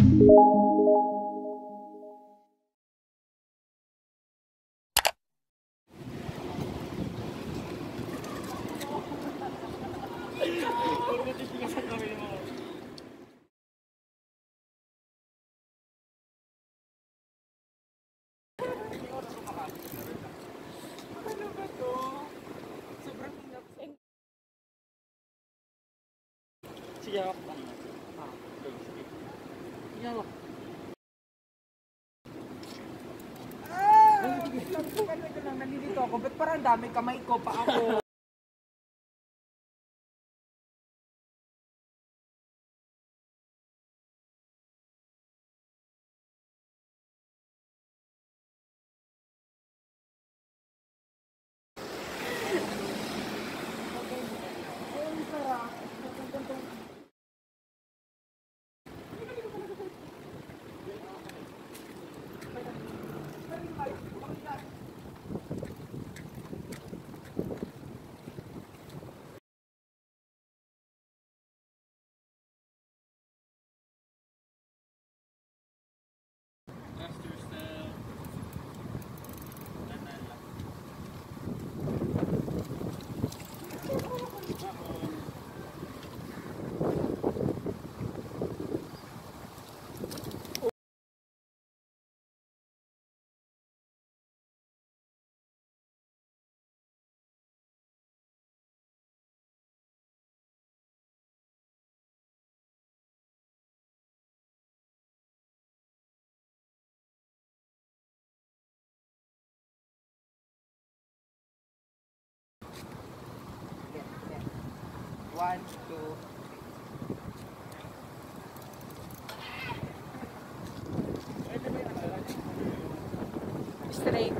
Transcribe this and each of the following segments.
Sige, ako pa. Nalilito ako, ba't parang dami kamay ko pa ako? One, two. Straight.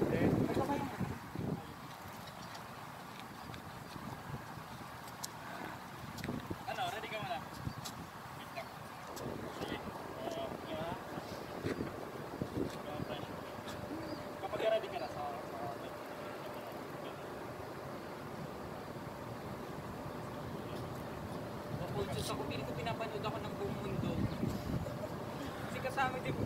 videos ako, pili ko pinapanood ako ng buong mundo. Kasi kasama din ko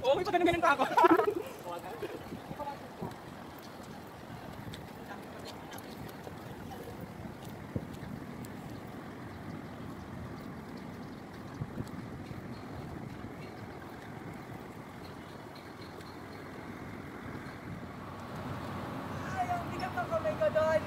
Oo, may pagkanamin pa ako. Ay, ang bigat ng kamay ko doon.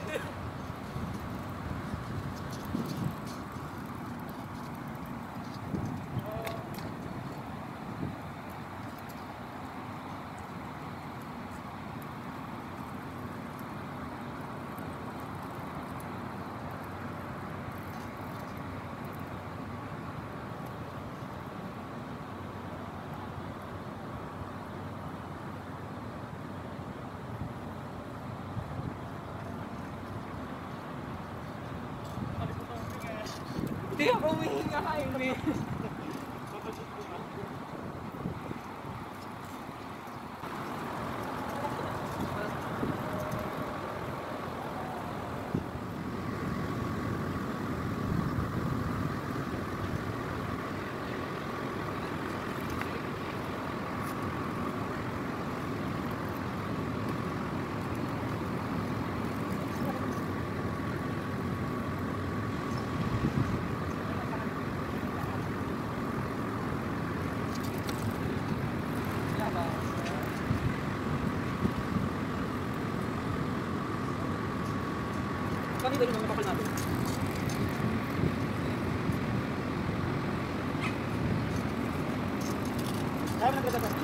Hindi ako humihinga ka, hindi. 何?